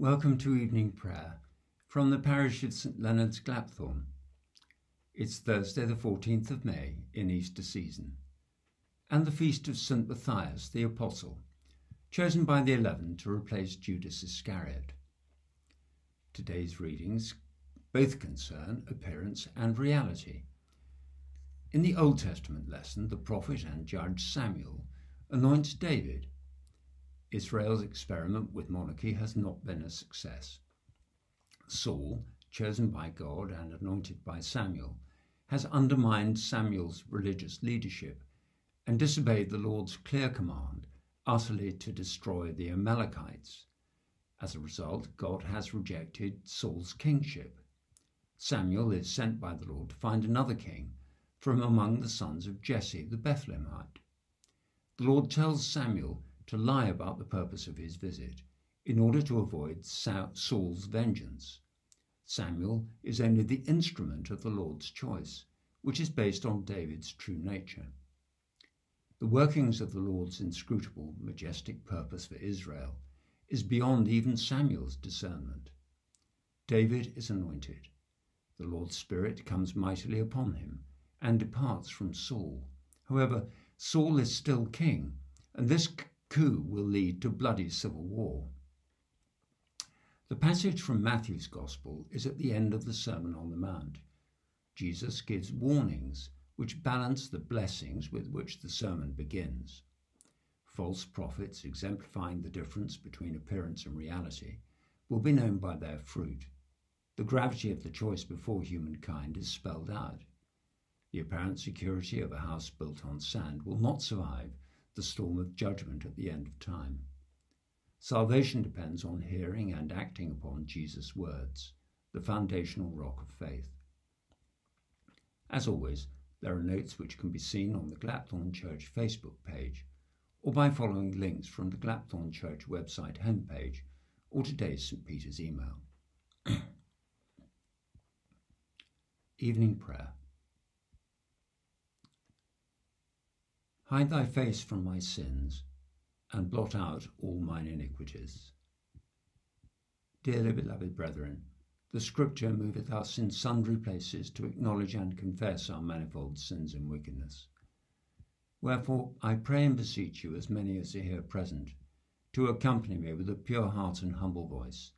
Welcome to evening prayer from the parish of St Leonard's Glapthorne. It's Thursday, the 14th of May in Easter season, and the feast of St Matthias the Apostle, chosen by the Eleven to replace Judas Iscariot. Today's readings both concern appearance and reality. In the Old Testament lesson, the prophet and judge Samuel anoints David Israel's experiment with monarchy has not been a success. Saul, chosen by God and anointed by Samuel, has undermined Samuel's religious leadership and disobeyed the Lord's clear command utterly to destroy the Amalekites. As a result, God has rejected Saul's kingship. Samuel is sent by the Lord to find another king from among the sons of Jesse the Bethlehemite. The Lord tells Samuel to lie about the purpose of his visit in order to avoid Saul's vengeance. Samuel is only the instrument of the Lord's choice, which is based on David's true nature. The workings of the Lord's inscrutable, majestic purpose for Israel is beyond even Samuel's discernment. David is anointed. The Lord's Spirit comes mightily upon him and departs from Saul. However, Saul is still king, and this coup will lead to bloody civil war. The passage from Matthew's Gospel is at the end of the Sermon on the Mount. Jesus gives warnings which balance the blessings with which the sermon begins. False prophets, exemplifying the difference between appearance and reality, will be known by their fruit. The gravity of the choice before humankind is spelled out. The apparent security of a house built on sand will not survive the storm of judgment at the end of time. Salvation depends on hearing and acting upon Jesus' words, the foundational rock of faith. As always, there are notes which can be seen on the Glapthorne Church Facebook page or by following links from the Glapthorne Church website homepage or today's St. Peter's email. Evening Prayer Hide thy face from my sins, and blot out all mine iniquities. Dearly beloved brethren, the Scripture moveth us in sundry places to acknowledge and confess our manifold sins and wickedness. Wherefore I pray and beseech you, as many as are here present, to accompany me with a pure heart and humble voice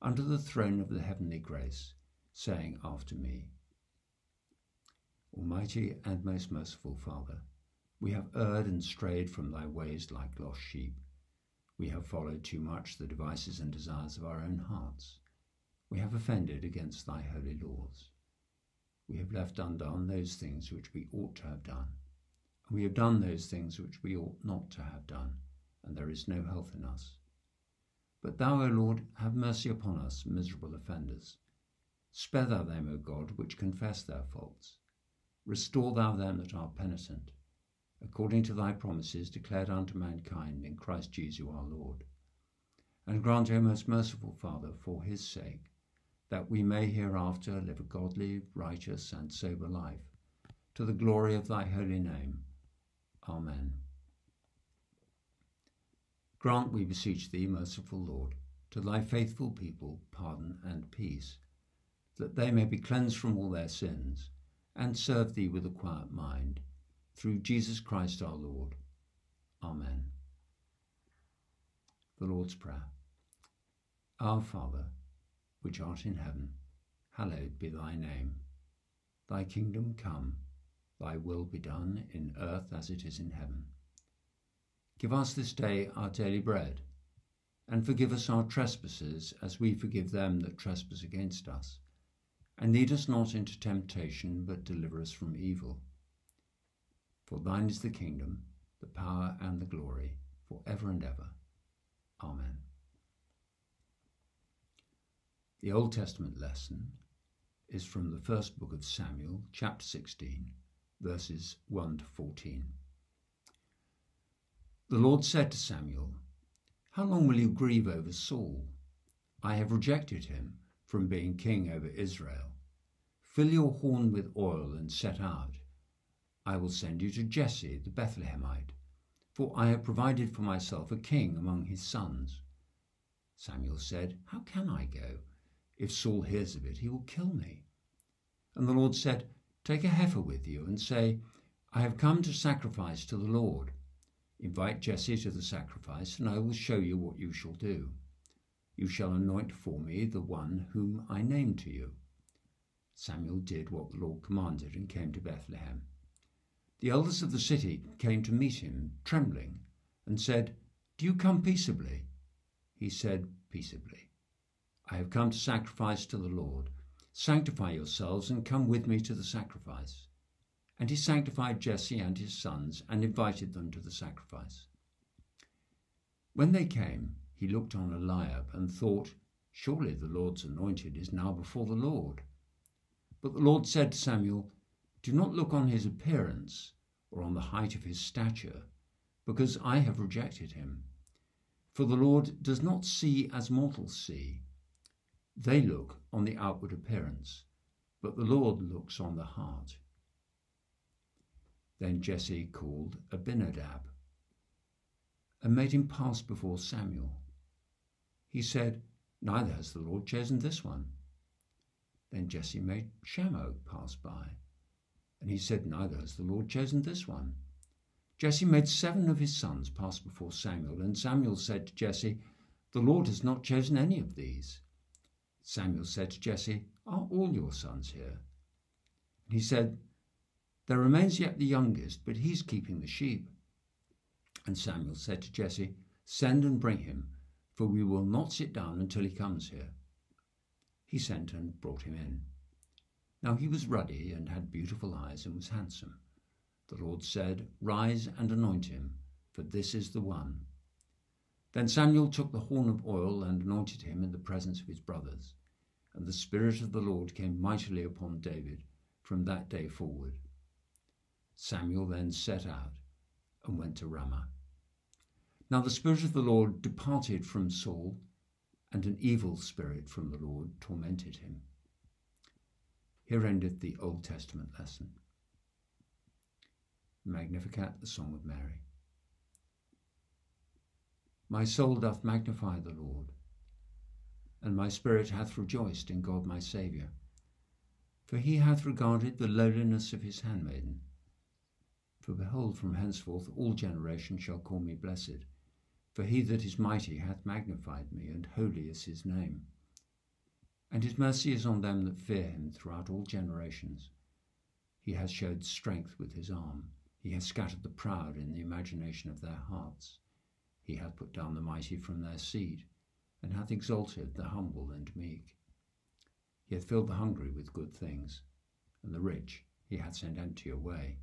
under the throne of the heavenly grace, saying after me, Almighty and most merciful Father, we have erred and strayed from thy ways like lost sheep. We have followed too much the devices and desires of our own hearts. We have offended against thy holy laws. We have left undone those things which we ought to have done. And we have done those things which we ought not to have done, and there is no health in us. But thou, O Lord, have mercy upon us, miserable offenders. Spare thou them, O God, which confess their faults. Restore thou them that are penitent according to thy promises declared unto mankind in Christ Jesus our Lord. And grant, O most merciful Father, for his sake, that we may hereafter live a godly, righteous, and sober life, to the glory of thy holy name. Amen. Grant, we beseech thee, merciful Lord, to thy faithful people pardon and peace, that they may be cleansed from all their sins, and serve thee with a quiet mind through Jesus Christ our Lord. Amen. The Lord's Prayer. Our Father, which art in heaven, hallowed be thy name. Thy kingdom come, thy will be done in earth as it is in heaven. Give us this day our daily bread, and forgive us our trespasses as we forgive them that trespass against us. And lead us not into temptation, but deliver us from evil. For thine is the kingdom, the power, and the glory, for ever and ever. Amen. The Old Testament lesson is from the first book of Samuel, chapter 16, verses 1 to 14. The Lord said to Samuel, How long will you grieve over Saul? I have rejected him from being king over Israel. Fill your horn with oil and set out. I will send you to Jesse the Bethlehemite, for I have provided for myself a king among his sons. Samuel said, How can I go? If Saul hears of it, he will kill me. And the Lord said, Take a heifer with you and say, I have come to sacrifice to the Lord. Invite Jesse to the sacrifice, and I will show you what you shall do. You shall anoint for me the one whom I name to you. Samuel did what the Lord commanded and came to Bethlehem. The elders of the city came to meet him, trembling, and said, Do you come peaceably? He said, Peaceably. I have come to sacrifice to the Lord. Sanctify yourselves and come with me to the sacrifice. And he sanctified Jesse and his sons and invited them to the sacrifice. When they came, he looked on Eliab and thought, Surely the Lord's anointed is now before the Lord. But the Lord said to Samuel, Do not look on his appearance or on the height of his stature, because I have rejected him. For the Lord does not see as mortals see. They look on the outward appearance, but the Lord looks on the heart. Then Jesse called Abinadab and made him pass before Samuel. He said, Neither has the Lord chosen this one. Then Jesse made Shammah pass by, and he said, Neither has the Lord chosen this one. Jesse made seven of his sons pass before Samuel, and Samuel said to Jesse, The Lord has not chosen any of these. Samuel said to Jesse, Are all your sons here? And he said, There remains yet the youngest, but he's keeping the sheep. And Samuel said to Jesse, Send and bring him, for we will not sit down until he comes here. He sent and brought him in. Now he was ruddy and had beautiful eyes and was handsome. The Lord said, Rise and anoint him, for this is the one. Then Samuel took the horn of oil and anointed him in the presence of his brothers. And the Spirit of the Lord came mightily upon David from that day forward. Samuel then set out and went to Ramah. Now the Spirit of the Lord departed from Saul, and an evil spirit from the Lord tormented him. Here endeth the Old Testament lesson. Magnificat, the Song of Mary. My soul doth magnify the Lord, and my spirit hath rejoiced in God my Saviour. For he hath regarded the lowliness of his handmaiden. For behold, from henceforth all generations shall call me blessed. For he that is mighty hath magnified me, and holy is his name. And his mercy is on them that fear him throughout all generations. He has showed strength with his arm. He hath scattered the proud in the imagination of their hearts. He hath put down the mighty from their seat, and hath exalted the humble and meek. He hath filled the hungry with good things, and the rich he hath sent empty away.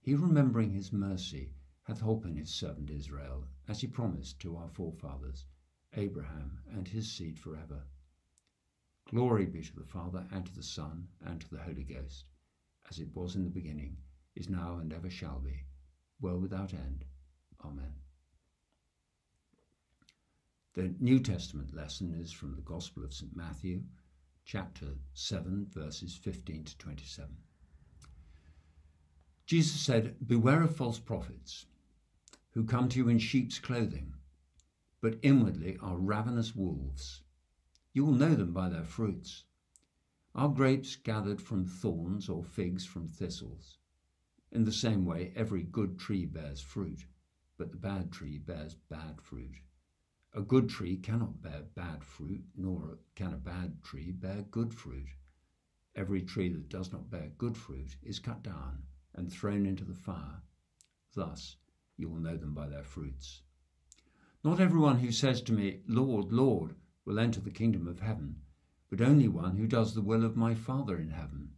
He, remembering his mercy, hath holpen his servant Israel, as he promised to our forefathers, Abraham and his seed for ever. Glory be to the Father, and to the Son, and to the Holy Ghost, as it was in the beginning, is now and ever shall be, world without end. Amen. The New Testament lesson is from the Gospel of St. Matthew, chapter 7, verses 15 to 27. Jesus said, Beware of false prophets who come to you in sheep's clothing, but inwardly are ravenous wolves. You will know them by their fruits. Are grapes gathered from thorns or figs from thistles? In the same way, every good tree bears fruit, but the bad tree bears bad fruit. A good tree cannot bear bad fruit, nor can a bad tree bear good fruit. Every tree that does not bear good fruit is cut down and thrown into the fire. Thus you will know them by their fruits. Not everyone who says to me, Lord, Lord, will enter the kingdom of heaven, but only one who does the will of my Father in heaven.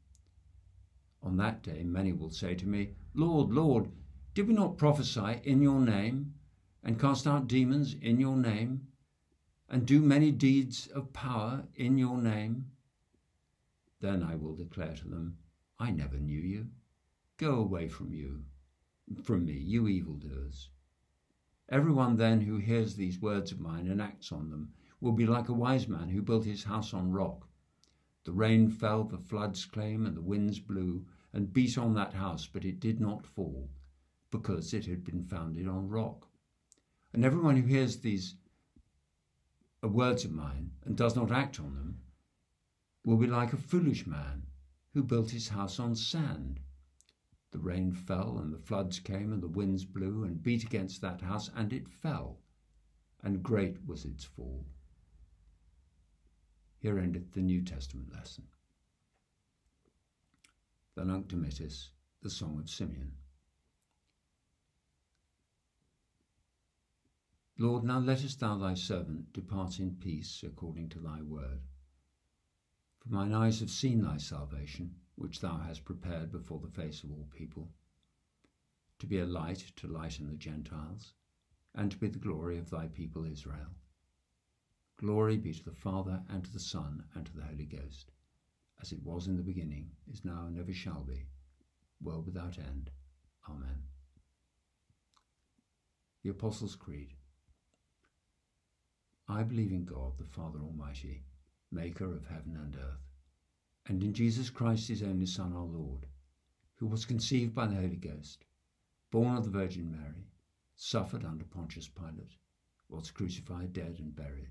On that day many will say to me, Lord, Lord, did we not prophesy in your name, and cast out demons in your name, and do many deeds of power in your name? Then I will declare to them, I never knew you. Go away from you, from me, you evildoers. Everyone then who hears these words of mine and acts on them will be like a wise man who built his house on rock. The rain fell, the floods came, and the winds blew and beat on that house, but it did not fall, because it had been founded on rock. And everyone who hears these uh, words of mine and does not act on them will be like a foolish man who built his house on sand. The rain fell, and the floods came, and the winds blew and beat against that house, and it fell, and great was its fall. Here endeth the New Testament lesson. The Nunc Dimittis, the Song of Simeon. Lord, now lettest thou thy servant depart in peace according to thy word. For mine eyes have seen thy salvation, which thou hast prepared before the face of all people, to be a light to lighten the Gentiles, and to be the glory of thy people Israel. Glory be to the Father, and to the Son, and to the Holy Ghost, as it was in the beginning, is now, and ever shall be, world without end. Amen. The Apostles' Creed. I believe in God, the Father Almighty, maker of heaven and earth, and in Jesus Christ, his only Son, our Lord, who was conceived by the Holy Ghost, born of the Virgin Mary, suffered under Pontius Pilate, was crucified, dead, and buried.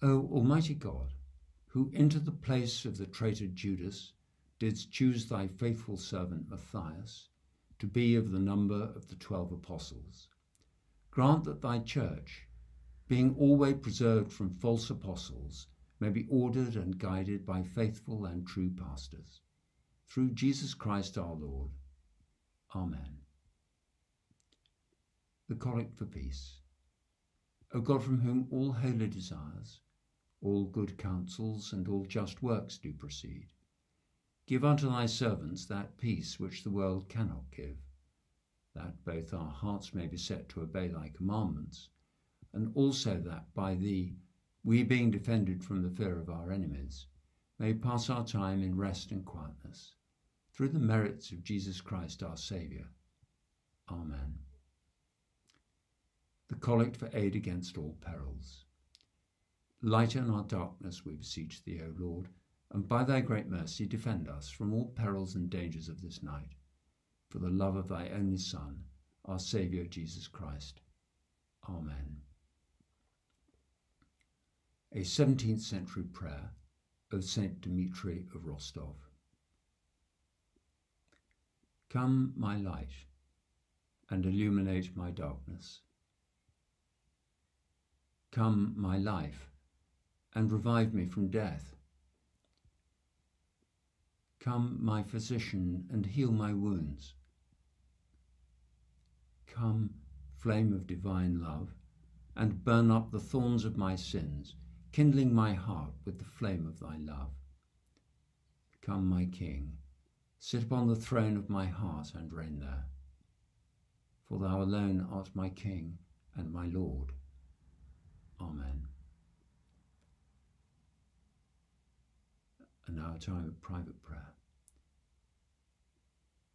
O Almighty God, who into the place of the traitor Judas didst choose thy faithful servant Matthias to be of the number of the twelve apostles, Grant that thy church, being always preserved from false apostles, may be ordered and guided by faithful and true pastors. Through Jesus Christ our Lord. Amen. The Collect for Peace. O God, from whom all holy desires, all good counsels, and all just works do proceed, give unto thy servants that peace which the world cannot give that both our hearts may be set to obey thy commandments, and also that by thee, we being defended from the fear of our enemies, may pass our time in rest and quietness, through the merits of Jesus Christ our Saviour. Amen. The Collect for Aid Against All Perils. Lighten our darkness, we beseech thee, O Lord, and by thy great mercy defend us from all perils and dangers of this night for the love of thy only Son, our Saviour Jesus Christ. Amen. A 17th century prayer of Saint Dmitri of Rostov. Come, my light, and illuminate my darkness. Come, my life, and revive me from death. Come, my physician, and heal my wounds. Come, flame of divine love, and burn up the thorns of my sins, kindling my heart with the flame of thy love. Come, my King, sit upon the throne of my heart and reign there. For thou alone art my King and my Lord. Amen. And our time of private prayer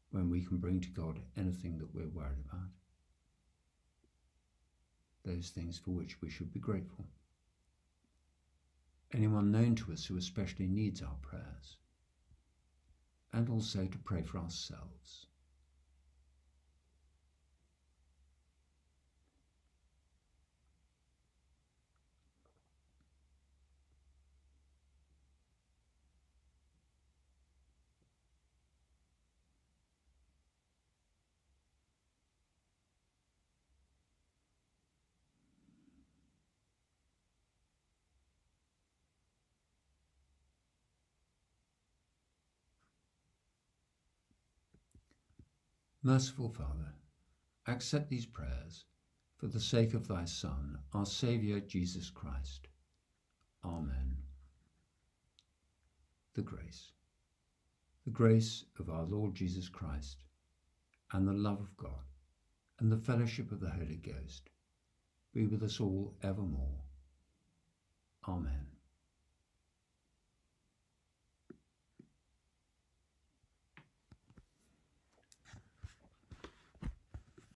when we can bring to God anything that we're worried about those things for which we should be grateful. Anyone known to us who especially needs our prayers, and also to pray for ourselves. Merciful Father, accept these prayers for the sake of thy Son, our Saviour Jesus Christ. Amen. The grace. The grace of our Lord Jesus Christ, and the love of God, and the fellowship of the Holy Ghost be with us all evermore. Amen.